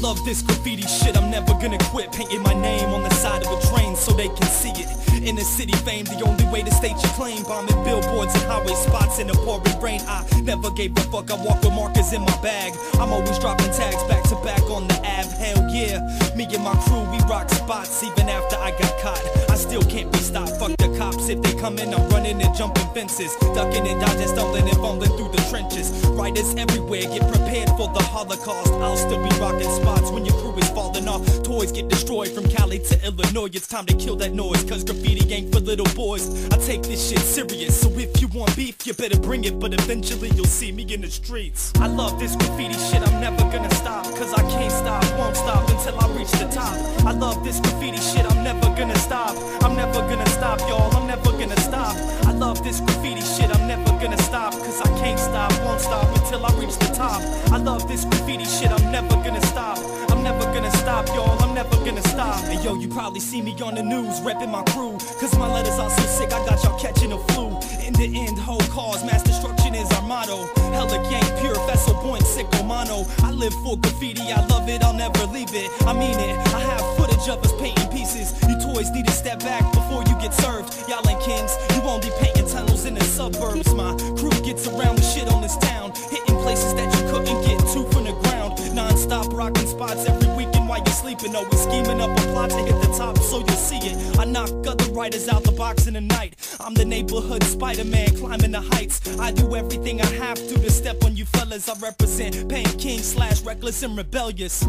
love this graffiti shit, I'm never gonna quit. Painting my name on the side of a train so they can see it. In the city fame, the only way to state your claim. Bombing billboards and highway spots in the pouring rain. I never gave a fuck, I walk with markers in my bag. I'm always dropping tags back to back on the yeah Me and my crew, we rock spots even after I got caught. I still can't be stopped, fuck the cops If they come in, I'm running and jumping fences Ducking and dodging, stumbling and fumbling through the trenches. Riders everywhere, get prepared for the holocaust. I'll still be rocking spots when your crew is falling off. Toys get destroyed from Cali to Illinois. It's time to kill that noise, cause graffiti ain't for little boys. I take this shit serious, so if you want beef, you better bring it. But eventually you'll see me in the streets. I love this graffiti shit, I'm never gonna stop Cause I can't stop, won't stop until never gonna stop, y'all, I'm never gonna stop. I love this graffiti shit, I'm never gonna stop. Cause I can't stop, won't stop until I reach the top. I love this graffiti shit, I'm never gonna stop. I'm never gonna stop, y'all, I'm never gonna stop. And yo, you probably see me on the news, repping my crew. Cause my letters are so sick, I got y'all catching a flu. In the end, whole cause, mass destruction is our motto. Hella gang, pure, vessel, point, sicko, oh, mono. I live for graffiti, I love it, I'll never leave it. I mean it, I footage of painting pieces. You toys need to step back before you get served. Y'all ain't kins, you won't be painting tunnels in the suburbs. My crew gets around the shit on this town. Hitting places that you couldn't get to from the ground. Non-stop rocking spots every weekend while you're sleeping. Always scheming up a plot to hit the top so you'll see it. I knock other writers out the box in the night. I'm the neighborhood Spider-Man climbing the heights. I do everything I have to to step on you fellas. I represent Pain King slash reckless and rebellious